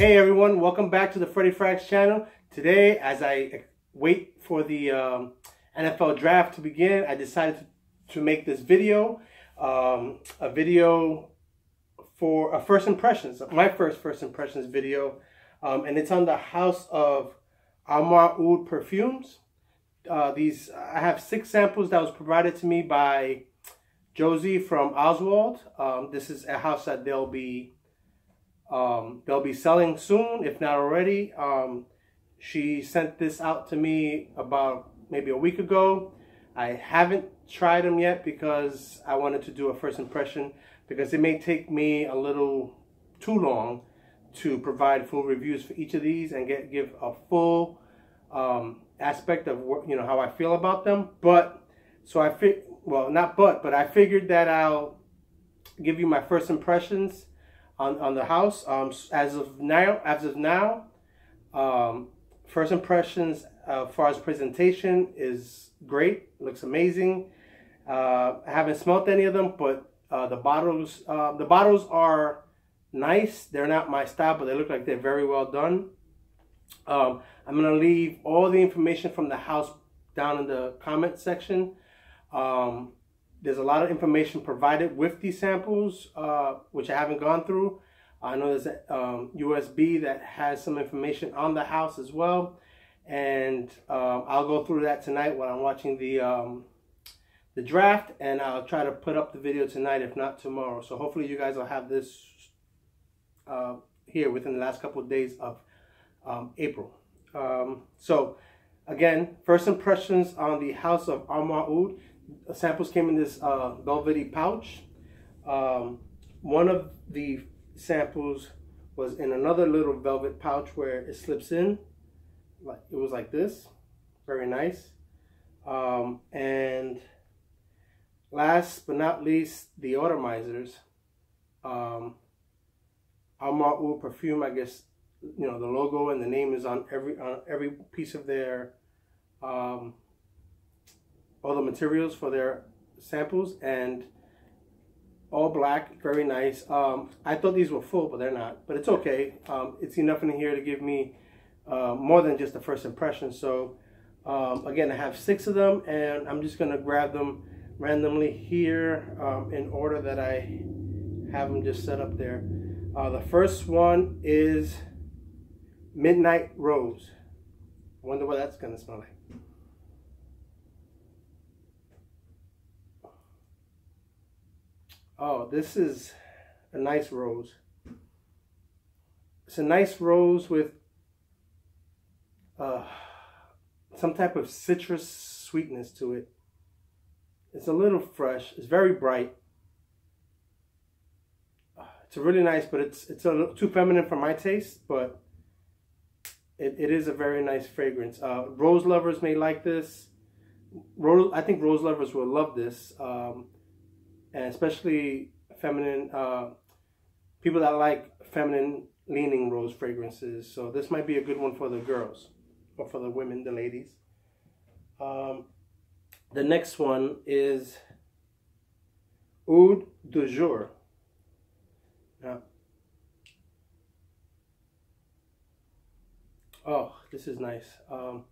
Hey everyone, welcome back to the Freddiefragz channel. Today, as I wait for the um, NFL draft to begin, I decided to, to make this video, um, a video for a first impressions, my first first impressions video, um, and it's on the House of Amouroud perfumes. Uh, these I have six samples that was provided to me by Josie from Osswald. Um, this is a house that they'll be um, they'll be selling soon, if not already. Um, she sent this out to me about maybe a week ago. I haven't tried them yet because I wanted to do a first impression because it may take me a little too long to provide full reviews for each of these and get give a full um, aspect of what you know how I feel about them. But so I fit well not but but I figured that I'll give you my first impressions on, on the house. Um, as of now, as of now, um, first impressions uh, as far as presentation is great. Looks amazing. Uh, I haven't smelt any of them, but uh, the bottles uh, the bottles are nice. They're not my style, but they look like they're very well done. Um, I'm gonna leave all the information from the house down in the comment section. Um, there's a lot of information provided with these samples, uh, which I haven't gone through. I know there's a um, USB that has some information on the house as well. And um, I'll go through that tonight when I'm watching the um, the draft. And I'll try to put up the video tonight, if not tomorrow. So hopefully you guys will have this uh, here within the last couple of days of um, April. Um, so again, first impressions on the House of Amouroud samples came in this uh, velvety pouch. Um, one of the samples was in another little velvet pouch where it slips in. Like it was like this, very nice. Um, and last but not least, the automizers. Um, perfume, I guess you know the logo and the name is on every on every piece of their um, all the materials for their samples and all black, very nice. Um, I thought these were full, but they're not. But it's okay. Um, it's enough in here to give me uh, more than just a first impression. So um, again, I have six of them, and I'm just gonna grab them randomly here um, in order that I have them just set up there. Uh, the first one is Midnight Rose. Wonder what that's gonna smell like. Oh, this is a nice rose. It's a nice rose with uh, some type of citrus sweetness to it. It's a little fresh. It's very bright. It's a really nice, but it's it's a little too feminine for my taste, but it, it is a very nice fragrance. Uh, rose lovers may like this. Rose, I think rose lovers will love this. Um, and especially feminine uh, people that like feminine leaning rose fragrances. So this might be a good one for the girls or for the women, the ladies. Um, the next one is Oud de Jour. Now, oh, this is nice. Um,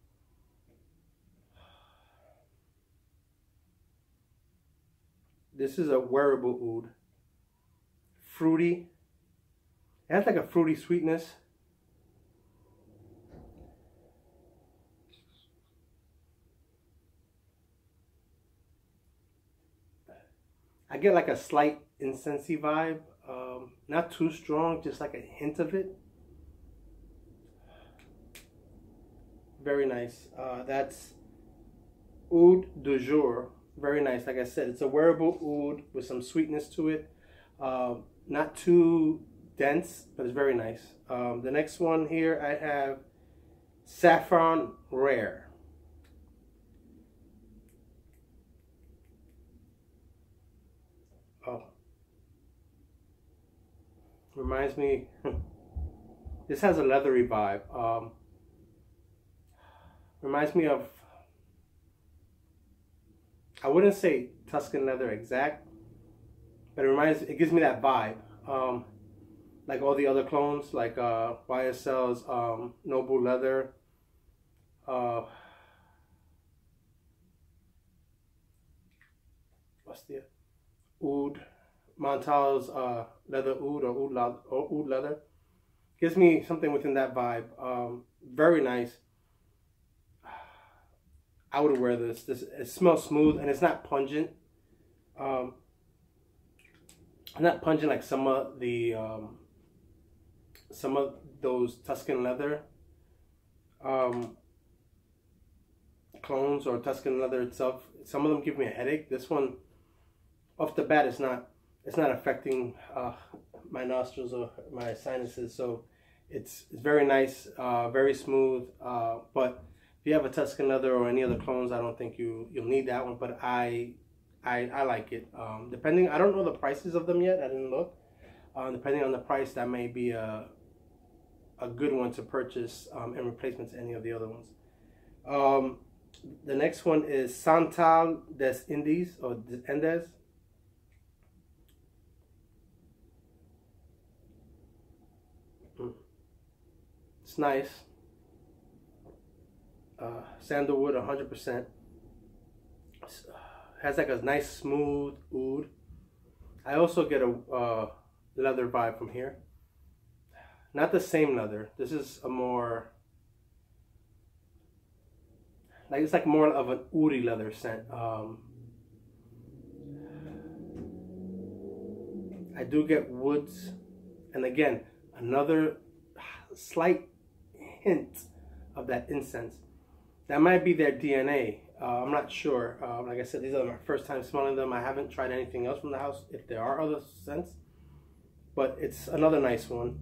This is a wearable oud. Fruity. It has like a fruity sweetness. I get like a slight incensey vibe. Um, not too strong, just like a hint of it. Very nice. Uh, that's Oud du Jour very nice. Like I said, it's a wearable oud with some sweetness to it. Um, not too dense, but it's very nice. Um, the next one here, I have Saffron Rare. Oh. Reminds me, this has a leathery vibe. Um, reminds me of I wouldn't say Tuscan leather exact, but it reminds it gives me that vibe. Um, like all the other clones, like uh, YSL's um, Noble Leather. Uh, what's the Oud Montale's uh, leather oud or oud, or oud leather gives me something within that vibe. Um, very nice. I would wear this. This it smells smooth and it's not pungent. Um, not pungent like some of the um, some of those Tuscan leather um, clones or Tuscan leather itself. Some of them give me a headache. This one, off the bat, is not. It's not affecting uh, my nostrils or my sinuses. So it's it's very nice, uh, very smooth. Uh, but you have a Tuscan leather or any other clones, I don't think you you'll need that one. But I I, I like it. Um, depending, I don't know the prices of them yet. I didn't look. Uh, depending on the price, that may be a a good one to purchase um, in replacement to any of the other ones. Um, the next one is Santal des Indies or des Indes. Mm. It's nice. Uh, sandalwood, 100%. Uh, has like a nice smooth oud. I also get a uh, leather vibe from here. Not the same leather. This is a more like it's like more of an oudy leather scent. Um, I do get woods, and again another slight hint of that incense. That might be their DNA. Uh, I'm not sure. Uh, like I said, these are my first time smelling them. I haven't tried anything else from the house. If there are other scents, but it's another nice one.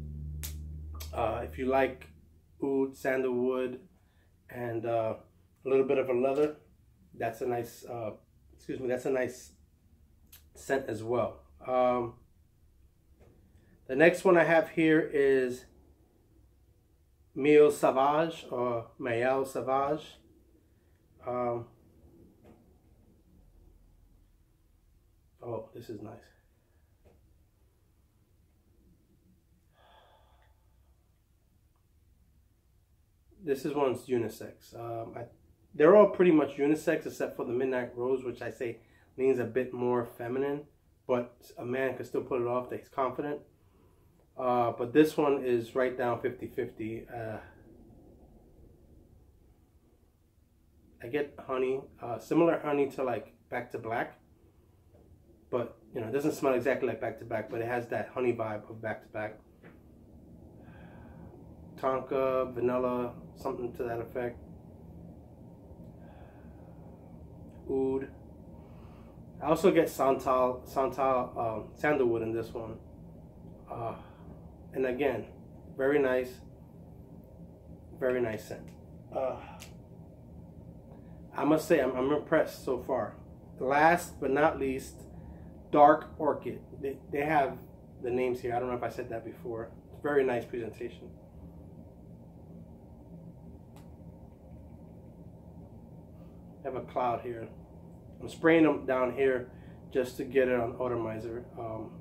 Uh, if you like oud, sandalwood, and uh, a little bit of a leather, that's a nice. Uh, excuse me. That's a nice scent as well. Um, the next one I have here is Meal Sauvage or Mayal Sauvage. Um, oh, this is nice. This is one's unisex. Um, I, they're all pretty much unisex except for the Midnight Rose, which I say leans a bit more feminine, but a man can still put it off that he's confident. Uh, but this one is right down 50-50. Uh, I get honey, uh, similar honey to like Back to Black, but you know, it doesn't smell exactly like Back to Back, but it has that honey vibe of Back to Back. Tonka, vanilla, something to that effect. Oud. I also get Santal, Santal, um, sandalwood in this one. Uh, and again, very nice, very nice scent. Uh, I must say, I'm, I'm impressed so far. Last but not least, Dark Orchid. They, they have the names here. I don't know if I said that before. It's very nice presentation. I have a cloud here. I'm spraying them down here just to get it on atomizer. Um,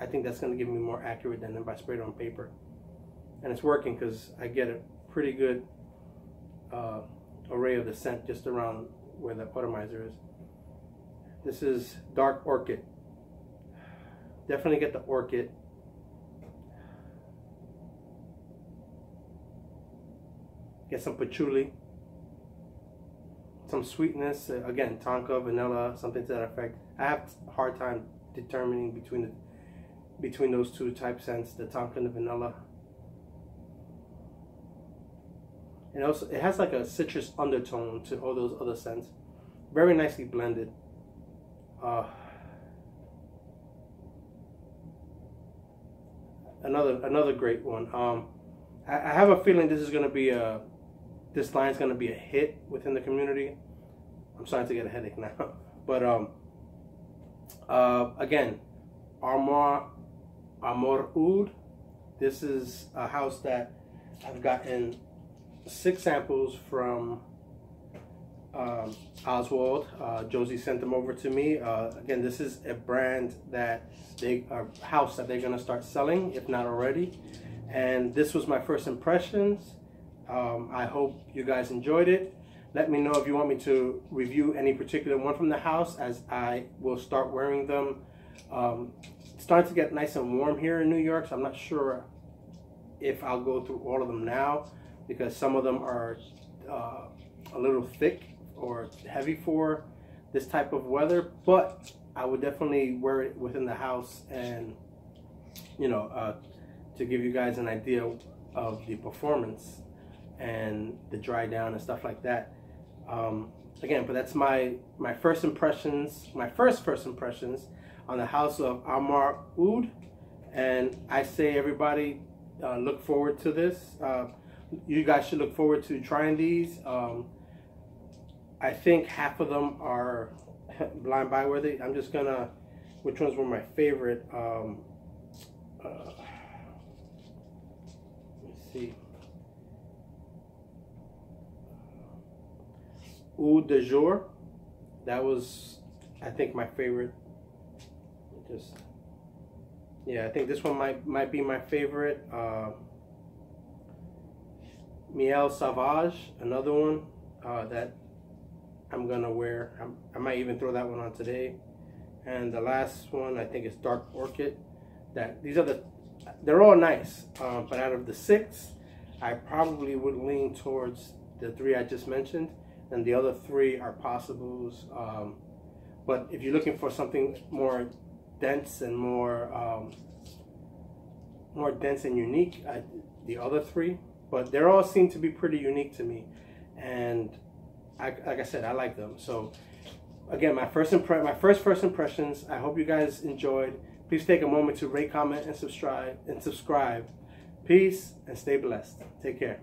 I think that's going to give me more accurate than if I sprayed it on paper. And it's working because I get a pretty good uh, array of the scent just around where the atomizer is. This is Dark Orchid. Definitely get the Orchid. Get some patchouli. Some sweetness. Uh, again, tonka, vanilla, something to that effect. I have a hard time determining between the between those two type scents, the tonka and the vanilla. And also, it has like a citrus undertone to all those other scents. Very nicely blended. Uh, another another great one. Um, I, I have a feeling this is going to be a this line is going to be a hit within the community. I'm starting to get a headache now, but um, uh, again, Armour Amouroud. This is a house that I've gotten six samples from um, Osswald. Uh, Josie sent them over to me. Uh, again, this is a brand that they, a house that they're gonna start selling, if not already. And this was my first impressions. Um, I hope you guys enjoyed it. Let me know if you want me to review any particular one from the house as I will start wearing them. Um, starting to get nice and warm here in New York, so I'm not sure if I'll go through all of them now because some of them are uh, a little thick or heavy for this type of weather, but I would definitely wear it within the house and, you know, uh, to give you guys an idea of the performance and the dry down and stuff like that. Um, again, but that's my my first impressions, my first first impressions on the house of Amar Oud, and I say everybody uh, look forward to this. Uh, you guys should look forward to trying these. Um, I think half of them are blind buy worthy. I'm just gonna, which ones were my favorite? Um, uh, let's see. Oud de jour. That was, I think, my favorite. Just, yeah, I think this one might might be my favorite. Uh, Miel Sauvage, another one uh, that I'm gonna wear. I'm, i might even throw that one on today. And the last one I think is Dark Orchid. That these are the, they're all nice, um, but out of the six, I probably would lean towards the three I just mentioned, and the other three are possibles. Um, but if you're looking for something more dense and more um, more dense and unique, I, the other three, but they all seem to be pretty unique to me, and I, like I said, I like them. So again, my first impre- my first first impressions. I hope you guys enjoyed. Please take a moment to rate, comment, and subscribe and subscribe. Peace and stay blessed. Take care.